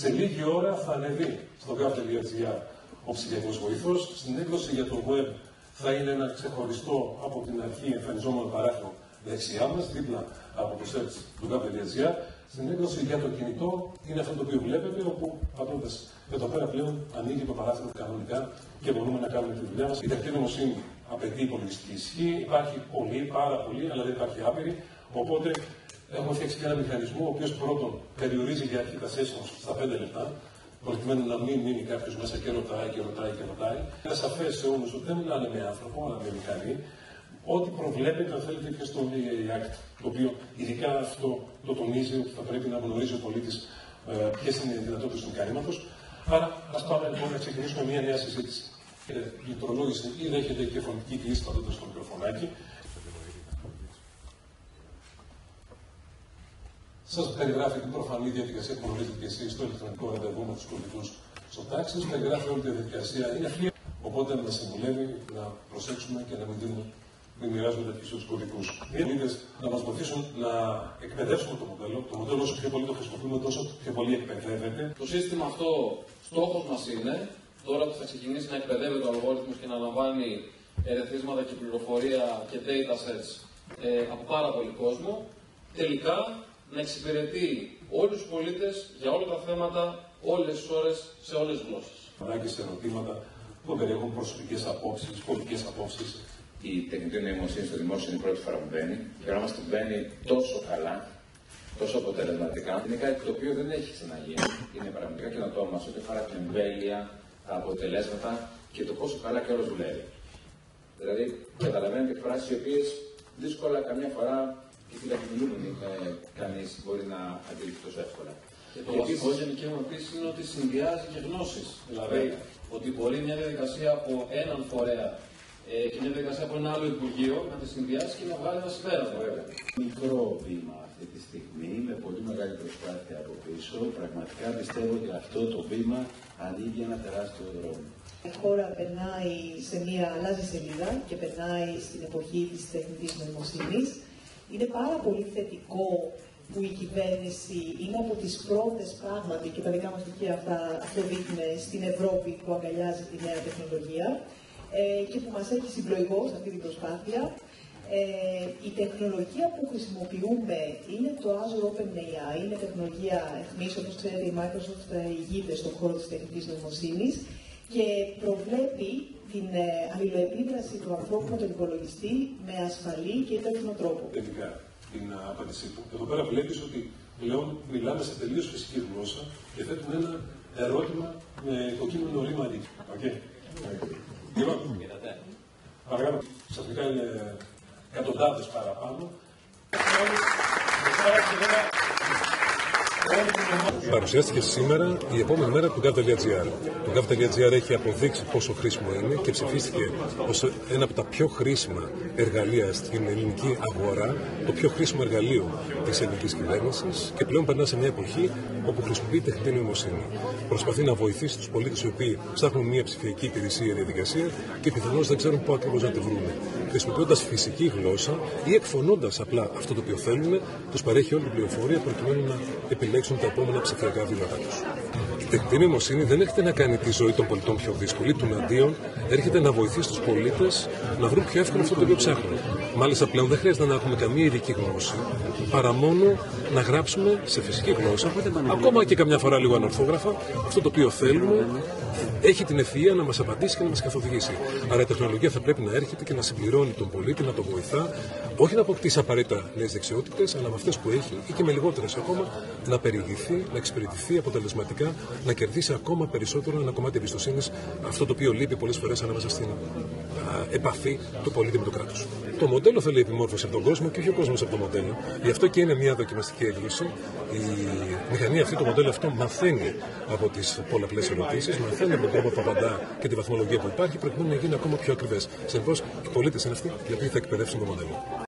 Σε λίγη ώρα θα ανεβεί στο gov.gr ο ψηφιακό βοηθό. Στην έκδοση για το web θα είναι ένα ξεχωριστό από την αρχή εμφανιζόμενο παράθυρο δεξιά μας, δίπλα από το search του gov.gr. Στην έκδοση για το κινητό είναι αυτό το οποίο βλέπετε, όπου πατώντας εδώ πέρα πλέον ανοίγει το παράθυρο κανονικά και μπορούμε να κάνουμε τη δουλειά μας. Η τεχνητή νοημοσύνη απαιτεί υπολογιστική ισχύ, υπάρχει πολύ, πάρα πολύ, αλλά δεν υπάρχει άπειρη. Οπότε έχουμε φτιάξει και ένα μηχανισμό, ο οποίος πρώτον περιορίζει για αρχή τα sessions στα 5 λεπτά, προκειμένου να μην μείνει κάποιος μέσα και ρωτάει και ρωτάει και ρωτάει. Είναι σαφές σε όλους ότι δεν μιλάνε με άνθρωπο, αλλά με μηχανή. Ό,τι προβλέπεται, αν θέλετε, και στο Act, το οποίο ειδικά αυτό το τονίζει ότι θα πρέπει να γνωρίζει ο πολίτης ε, ποιες είναι οι δυνατότητες του μηχανήματος. Άρα, ας πάμε λοιπόν να ξεκινήσουμε μια νέα συζήτηση. Ε, λειτουργολόγηση ή δέχεται και φωνική κλίση πατώντας στο μικροφωνάκι. Σας περιγράφει την προφανή διαδικασία που γνωρίζετε και εσείς στο ηλεκτρονικό ραντεβού με τους κολλητού στο τάξη. Περιγράφει όλη τη διαδικασία. Είναι αυτή. Οπότε μας συμβουλεύει να προσέξουμε και να μην δίνουμε μην μοιράζουμε τέτοιου τους κωδικού. Οι πολίτε να μας βοηθήσουν να εκπαιδεύσουμε το μοντέλο. Το μοντέλο όσο πιο πολύ το χρησιμοποιούμε, τόσο πιο πολύ εκπαιδεύεται. Το σύστημα αυτό στόχος μας είναι, τώρα που θα ξεκινήσει να εκπαιδεύεται ο αλγόριθμος και να λαμβάνει ερεθίσματα και πληροφορία και data sets ε, από πάρα πολύ κόσμο, τελικά να εξυπηρετεί όλους τους πολίτες για όλα τα θέματα, όλες τις ώρες, σε όλες τις γλώσσες. Ανάγκε σε ερωτήματα που περιέχουν προσωπικές απόψεις, πολιτικές απόψεις, η τεχνητή νοημοσύνη στο δημόσιο είναι η πρώτη φορά που μπαίνει. Και ότι μπαίνει τόσο καλά, τόσο αποτελεσματικά. Είναι κάτι το οποίο δεν έχει ξαναγίνει. Είναι πραγματικά καινοτόμα ό,τι αφορά την εμβέλεια, τα αποτελέσματα και το πόσο καλά και όλος δουλεύει. Δηλαδή, καταλαβαίνετε εκφράσεις οι οποίες δύσκολα καμιά φορά και την ταχυδηλούμενη ε, κανείς μπορεί να αντιληφθεί τόσο εύκολα. Και το βασικό γενικαίωμα επίσης είναι ότι συνδυάζει και γνώσεις. Δηλαδή, ότι μπορεί μια διαδικασία από έναν φορέα ε, και μια διαδικασία από ένα άλλο Υπουργείο να τη συνδυάσει και να βγάλει ένα συμπέρασμα βέβαια. Μικρό βήμα αυτή τη στιγμή, με πολύ μεγάλη προσπάθεια από πίσω. Πραγματικά πιστεύω ότι αυτό το βήμα ανοίγει ένα τεράστιο δρόμο. Η χώρα περνάει σε μια αλλάζει σελίδα και περνάει στην εποχή της τεχνητής νοημοσύνης. Είναι πάρα πολύ θετικό που η κυβέρνηση είναι από τις πρώτες πράγματι και τα δικά μας στοιχεία αυτά αυτό δείχνουν στην Ευρώπη που αγκαλιάζει τη νέα τεχνολογία ε, και που μας έχει συμπλοηγό σε αυτή την προσπάθεια. Ε, η τεχνολογία που χρησιμοποιούμε είναι το Azure OpenAI, είναι τεχνολογία εχμής, όπως ξέρετε η Microsoft ηγείται στον χώρο της τεχνητής νοημοσύνης και προβλέπει την ε, αλληλοεπίδραση του ανθρώπου με τον υπολογιστή με ασφαλή και υπεύθυνο τρόπο. Τελικά την απάντησή του. Εδώ πέρα βλέπεις ότι πλέον μιλάμε σε τελείως φυσική γλώσσα και θέτουμε ένα ερώτημα με κοκκίνο ρήμα αντί. Okay. Λοιπόν, παρακαλώ, ξαφνικά είναι εκατοντάδες παραπάνω. Παρουσιάστηκε σήμερα η επόμενη μέρα του GAV.gr. Το GAV.gr έχει αποδείξει πόσο χρήσιμο είναι και ψηφίστηκε ως ένα από τα πιο χρήσιμα εργαλεία στην ελληνική αγορά, το πιο χρήσιμο εργαλείο της ελληνικής κυβέρνησης και πλέον περνά σε μια εποχή όπου χρησιμοποιεί τεχνητή νοημοσύνη. Προσπαθεί να βοηθήσει τους πολίτες οι οποίοι ψάχνουν μια ψηφιακή υπηρεσία ή διαδικασία και πιθανώς δεν ξέρουν πού ακριβώς να τη βρουν. Χρησιμοποιώντας φυσική γλώσσα ή εκφωνώντας απλά αυτό το οποίο θέλουν, τους παρέχει όλη την πληροφορία προκειμένου να επιλέξουν τα επόμενα ψηφιακά βήματά τους. Η τεχνητή νοημοσύνη δεν έρχεται να κάνει τη ζωή των πολιτών πιο δύσκολη, του αντίον έρχεται να βοηθήσει τους πολίτες να βρουν πιο εύκολα αυτό το οποίο ψάχνουν. Μάλιστα πλέον δεν χρειάζεται να έχουμε καμία ειδική γνώση, παρά μόνο να γράψουμε σε φυσική γλώσσα, ακόμα και καμιά φορά λίγο ανορθόγραφα, αυτό το οποίο θέλουμε, έχει την ευφυΐα να μας απαντήσει και να μας καθοδηγήσει. Άρα η τεχνολογία θα πρέπει να έρχεται και να συμπληρώνει τον πολίτη, να τον βοηθά, όχι να αποκτήσει απαραίτητα νέες δεξιότητες, αλλά με αυτές που έχει ή και με λιγότερες ακόμα, να περιηγηθεί, να εξυπηρετηθεί αποτελεσματικά, να κερδίσει ακόμα περισσότερο ένα κομμάτι εμπιστοσύνης, αυτό το οποίο λείπει πολλές φορές ανάμεσα στην επαφή του πολίτη με το κράτος. Το μοντέλο θέλει επιμόρφωση από τον κόσμο και όχι ο κόσμος από το μοντέλο. Γι' αυτό και είναι μια δοκιμαστική έκδοση. Η μηχανή αυτή, το μοντέλο αυτό μαθαίνει από τις πολλαπλές ερωτήσεις, μαθαίνει από τον τρόπο που απαντά και τη βαθμολογία που υπάρχει, προκειμένου να γίνει ακόμα πιο ακριβές. Συνεπώς, οι πολίτες είναι αυτοί οι οποίοι θα εκπαιδεύσουν το μοντέλο.